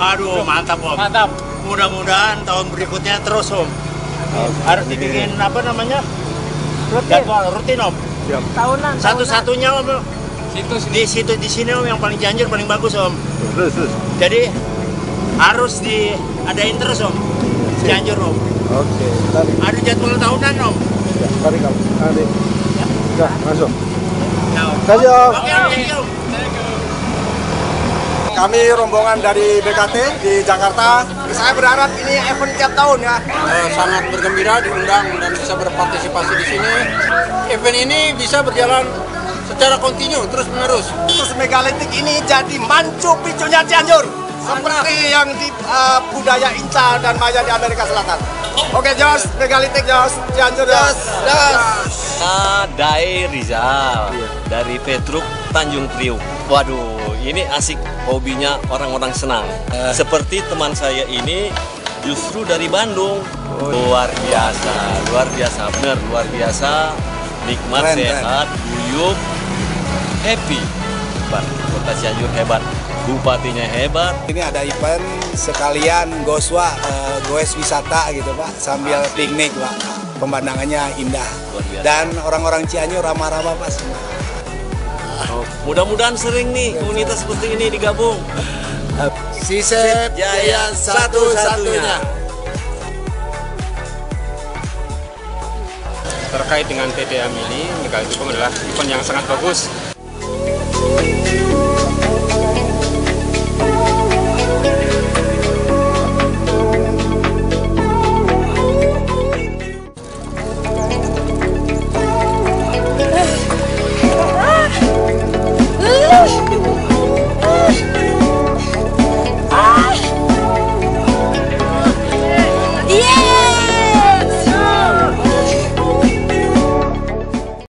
Aduh, mantap, Om. Mantap. Mudah-mudahan tahun berikutnya terus om. Harus dibikin apa namanya? Rutin. Jadwal rutin om. Tahunan. Satu-satunya om. Situ Di situ di sini om yang paling Cianjur paling bagus om. Terus, terus. Jadi harus diadain terus om. Cianjur om. Oke, tadi, Ada jadwal tahunan om. ya, tadi kamu. Nanti. Ya, langsung. Ya, om. Saja, Om. Oke, om. Kami rombongan dari BKT di Jakarta. Saya berharap ini event tiap tahun ya. Eh, sangat bergembira diundang dan bisa berpartisipasi di sini. Event ini bisa berjalan secara kontinu terus menerus. Terus megalitik ini jadi mancu picunya Cianjur. Seperti yang di uh, budaya Inca dan Maya di Amerika Selatan. Oke, Jos, megalitik Jos, Cianjur Jos. Jos. Nah, Dae Rizal dari Petruk Tanjung Priuk. Waduh, ini asik hobinya orang-orang senang. Seperti teman saya ini justru dari Bandung. Luar biasa, luar biasa, benar luar biasa. Nikmat, Keren, sehat, guyup, happy. Hebat, Kota Cianjur hebat, bupatinya hebat, Ini ada event sekalian goswa, eh, goes wisata gitu Pak, sambil piknik Pak. Pemandangannya indah. Dan orang-orang Cianjur ramah-ramah Pak semua. Mudah-mudahan sering nih komunitas seperti ini digabung. Sisep Jaya satu-satunya. Terkait dengan TDM ini, Megalitik adalah event yang sangat bagus.